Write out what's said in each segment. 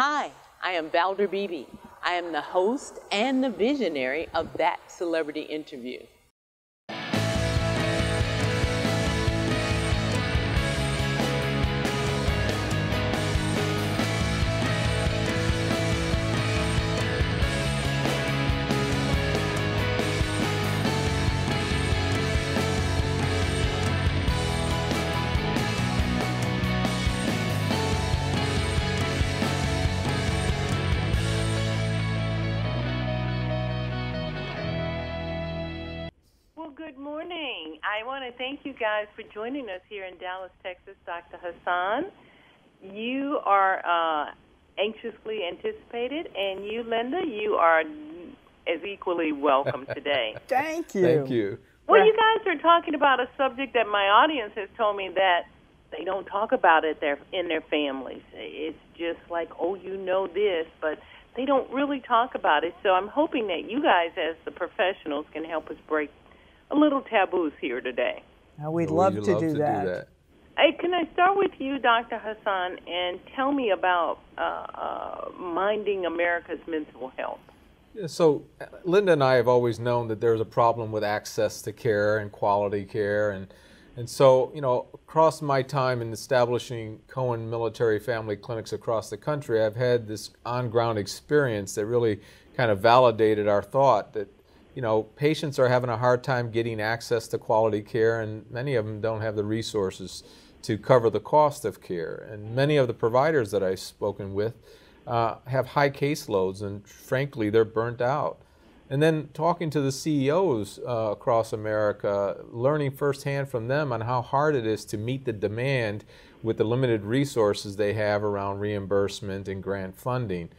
Hi, I am Valder Beebe. I am the host and the visionary of That Celebrity Interview. Good morning. I want to thank you guys for joining us here in Dallas, Texas, Dr. Hassan. You are uh, anxiously anticipated, and you, Linda, you are as equally welcome today. thank you. Thank you. Well, you guys are talking about a subject that my audience has told me that they don't talk about it there in their families. It's just like, oh, you know this, but they don't really talk about it. So I'm hoping that you guys, as the professionals, can help us break a little taboos here today. Uh, we'd love, to, love do, to that. do that. Hey, can I start with you, Dr. Hassan, and tell me about uh, uh, minding America's mental health? Yeah, so, uh, Linda and I have always known that there's a problem with access to care and quality care. And, and so, you know, across my time in establishing Cohen military family clinics across the country, I've had this on ground experience that really kind of validated our thought that you know, patients are having a hard time getting access to quality care, and many of them don't have the resources to cover the cost of care. And many of the providers that I've spoken with uh, have high caseloads, and frankly, they're burnt out. And then talking to the CEOs uh, across America, learning firsthand from them on how hard it is to meet the demand with the limited resources they have around reimbursement and grant funding.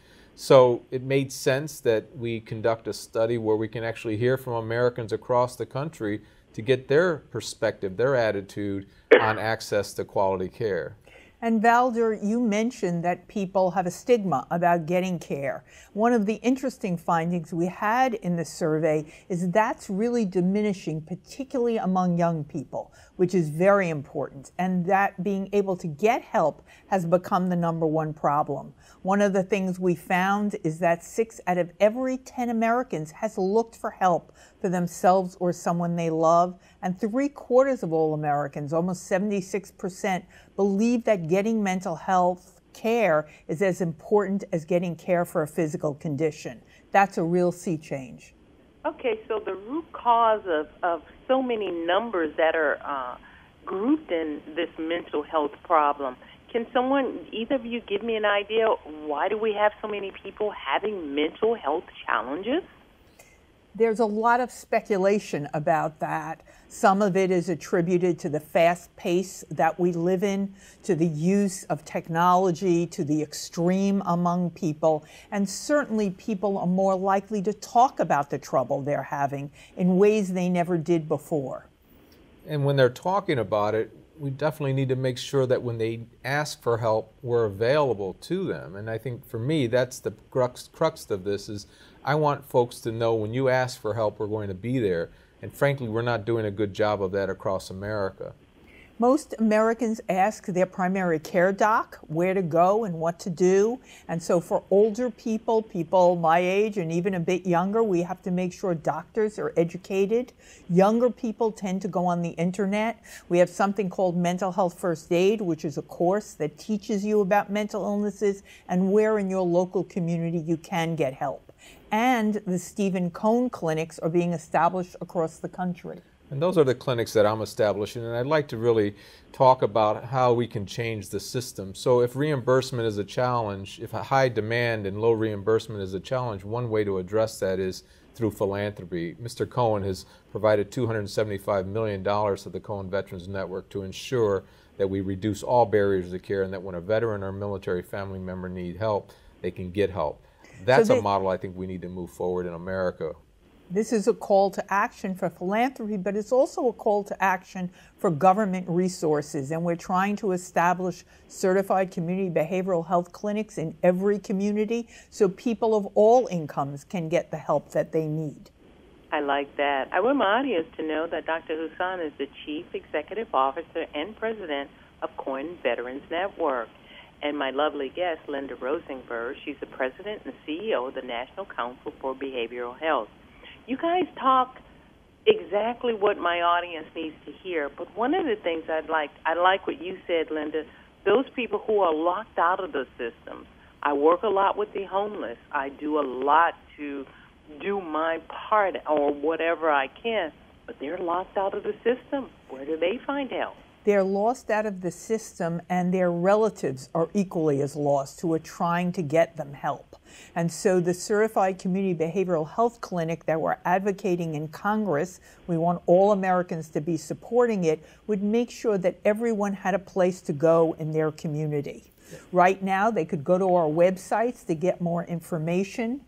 So it made sense that we conduct a study where we can actually hear from Americans across the country to get their perspective, their attitude on access to quality care. And Valder, you mentioned that people have a stigma about getting care. One of the interesting findings we had in the survey is that's really diminishing, particularly among young people, which is very important. And that being able to get help has become the number one problem. One of the things we found is that six out of every 10 Americans has looked for help for themselves or someone they love. And three quarters of all Americans, almost 76%, believe that getting mental health care is as important as getting care for a physical condition. That's a real sea change. Okay, so the root cause of, of so many numbers that are uh, grouped in this mental health problem can someone, either of you, give me an idea why do we have so many people having mental health challenges? There's a lot of speculation about that. Some of it is attributed to the fast pace that we live in, to the use of technology, to the extreme among people, and certainly people are more likely to talk about the trouble they're having in ways they never did before. And when they're talking about it, we definitely need to make sure that when they ask for help, we're available to them. And I think for me, that's the crux, crux of this is I want folks to know when you ask for help, we're going to be there. And frankly, we're not doing a good job of that across America. Most Americans ask their primary care doc where to go and what to do. And so, for older people, people my age and even a bit younger, we have to make sure doctors are educated. Younger people tend to go on the internet. We have something called Mental Health First Aid, which is a course that teaches you about mental illnesses and where in your local community you can get help. And the Steven Cohen clinics are being established across the country. And those are the clinics that I'm establishing, and I'd like to really talk about how we can change the system. So, if reimbursement is a challenge, if a high demand and low reimbursement is a challenge, one way to address that is through philanthropy. Mr. Cohen has provided $275 million to the Cohen Veterans Network to ensure that we reduce all barriers to care and that when a veteran or military family member need help, they can get help. That's so they, a model I think we need to move forward in America this is a call to action for philanthropy, but it's also a call to action for government resources. And we're trying to establish certified community behavioral health clinics in every community so people of all incomes can get the help that they need. I like that. I want my audience to know that Dr. Hassan is the Chief Executive Officer and President of Cohen Veterans Network. and my lovely guest, Linda Rosenberg. She's the president and CEO of the National Council for Behavioral Health. You guys talk exactly what my audience needs to hear, but one of the things I'd like, I like what you said, Linda, those people who are locked out of the system. I work a lot with the homeless. I do a lot to do my part or whatever I can, but they're locked out of the system. Where do they find help? They're lost out of the system, and their relatives are equally as lost who are trying to get them help. And so, the Certified Community Behavioral Health Clinic that we're advocating in Congress, we want all Americans to be supporting it, would make sure that everyone had a place to go in their community. Right now, they could go to our websites to get more information.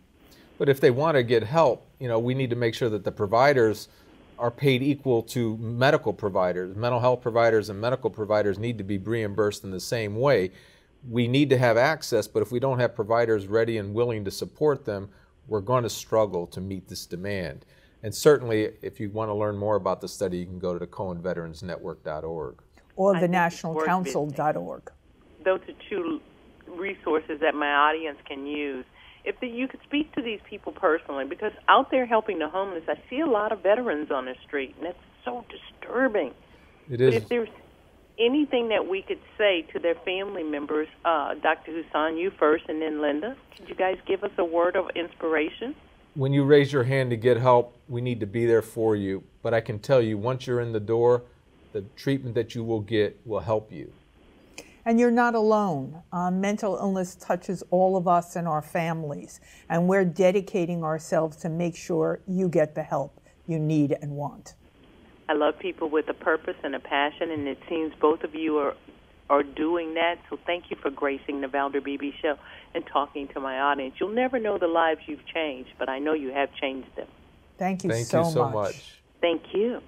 But if they want to get help, you know, we need to make sure that the providers are paid equal to medical providers. Mental health providers and medical providers need to be reimbursed in the same way. We need to have access, but if we don't have providers ready and willing to support them, we're going to struggle to meet this demand. And certainly, if you want to learn more about the study, you can go to the cohenveteransnetwork.org. Or the nationalcouncil.org. Those are two resources that my audience can use if the, you could speak to these people personally, because out there helping the homeless, I see a lot of veterans on the street, and that's so disturbing. It is. But if there's anything that we could say to their family members, uh, Dr. Hassan, you first, and then Linda, could you guys give us a word of inspiration? When you raise your hand to get help, we need to be there for you. But I can tell you, once you're in the door, the treatment that you will get will help you. And you're not alone. Uh, mental illness touches all of us and our families, and we're dedicating ourselves to make sure you get the help you need and want. I love people with a purpose and a passion, and it seems both of you are are doing that. So thank you for gracing the Valder Beebe Show and talking to my audience. You'll never know the lives you've changed, but I know you have changed them. Thank you Thank so you so much. much. Thank you.